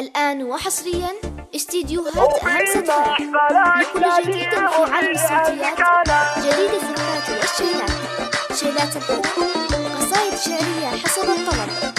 الآن وحصريا استديوهات أهم سدفات لكل جديد في عالم الصوتيات جديد الفكرات والشيلات شيلات الذوق قصائد شعرية حسب الطلب.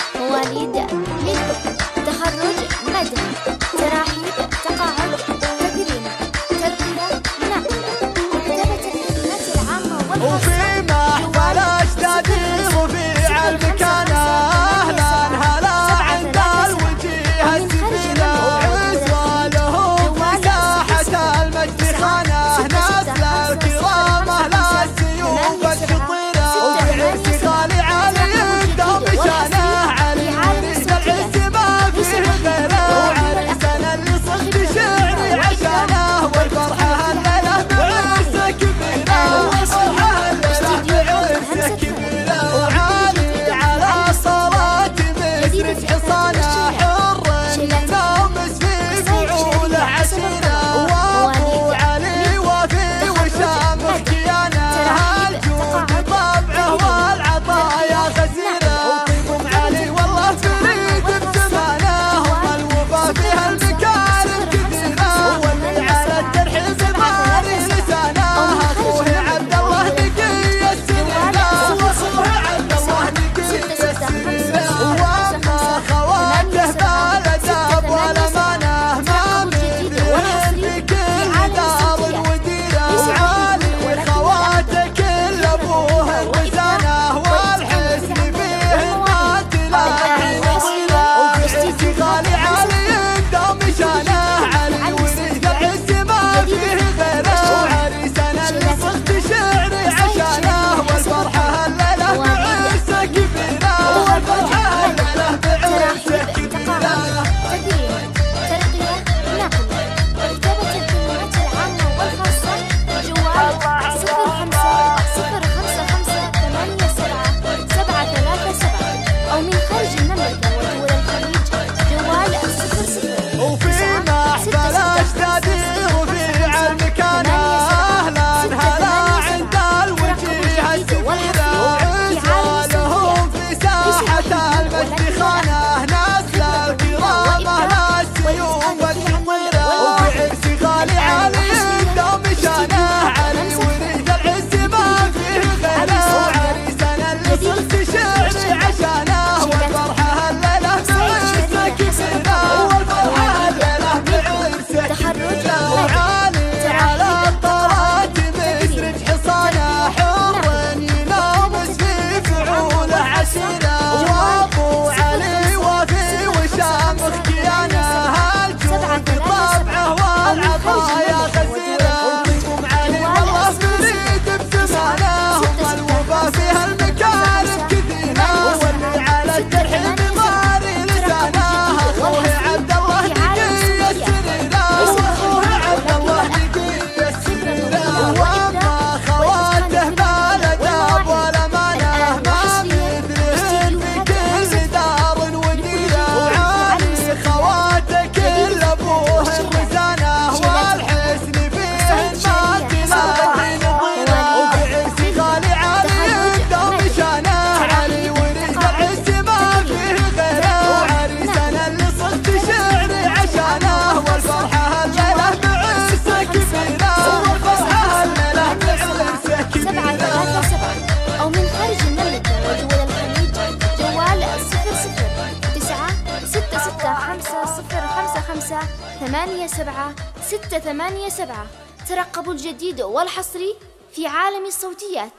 ثمانية سبعة ستة ثمانية سبعة. ترقبوا الجديد والحصري في عالم الصوتيات.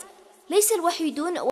ليس الوحيدون